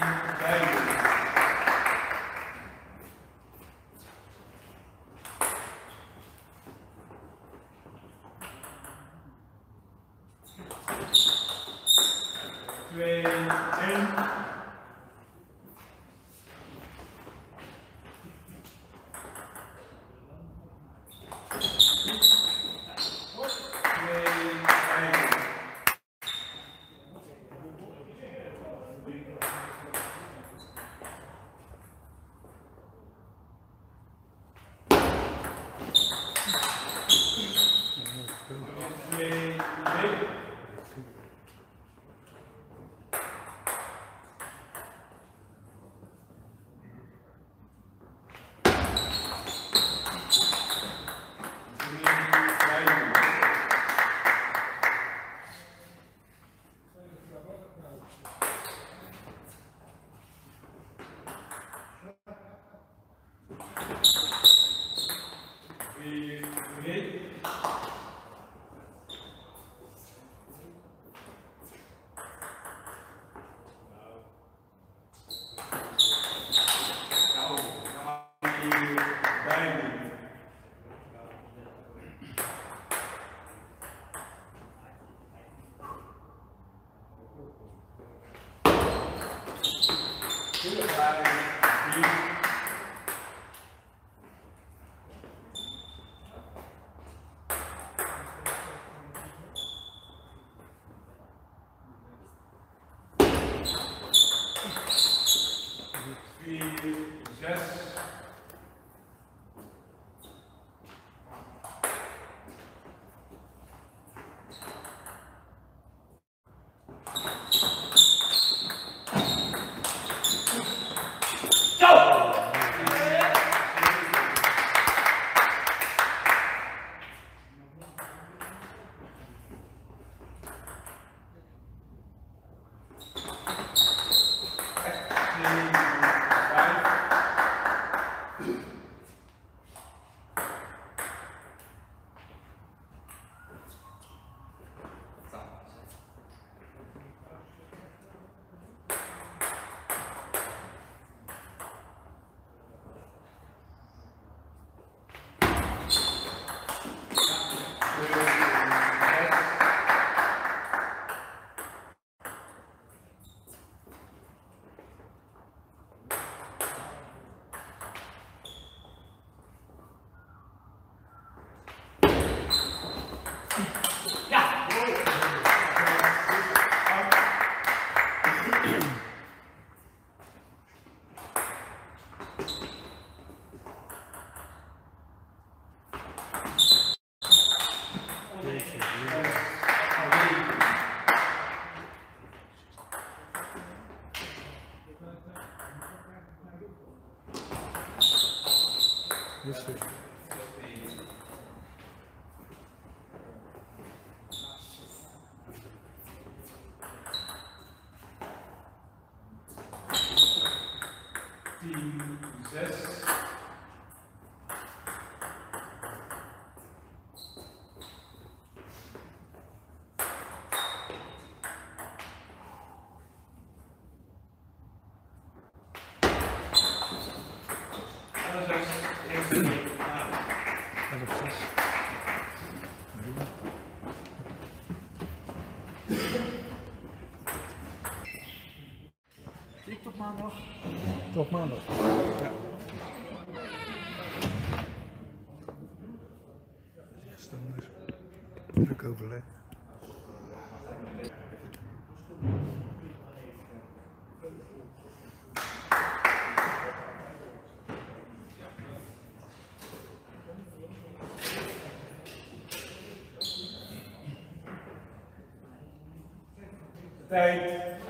Thank you. Obrigado. Maandag? Tot maandag. Ja. Druk overleg. Tijd.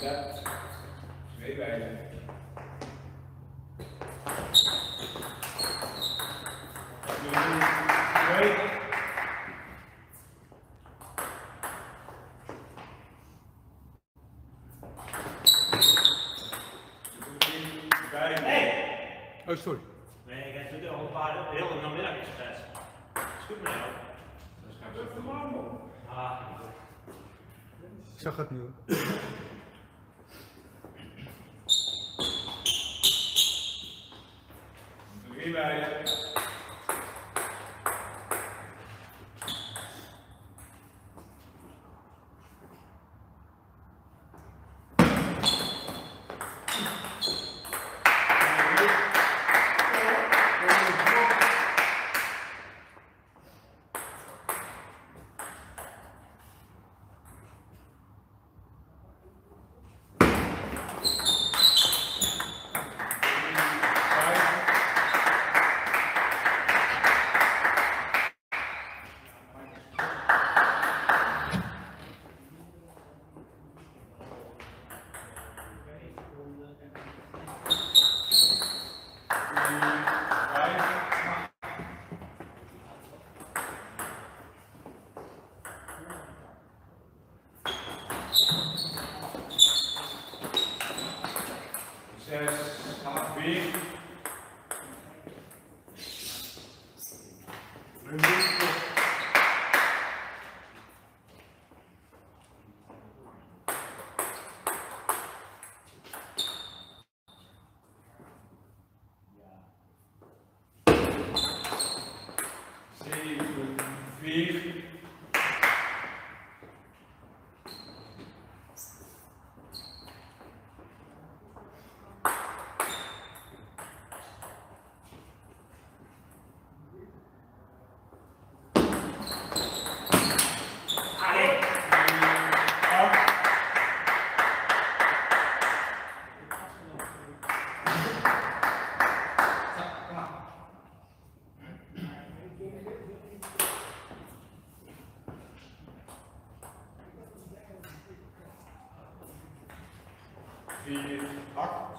Ja. Twee wijzen. Oh, sorry. Nee, ik heb natuurlijk al een paar heel de namiddag expres. Is goed met jou. Ah, Ik zag het nu. wie Akt.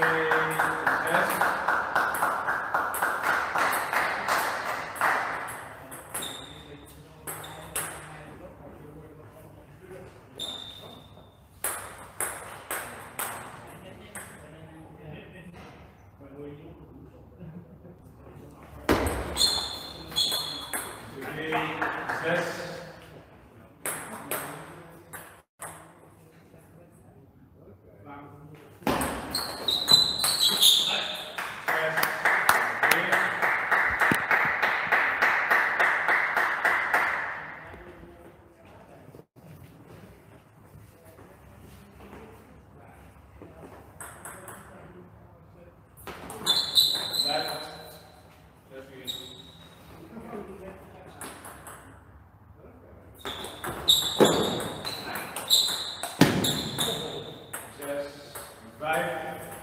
Thank you. right?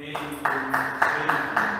Deus. Deus.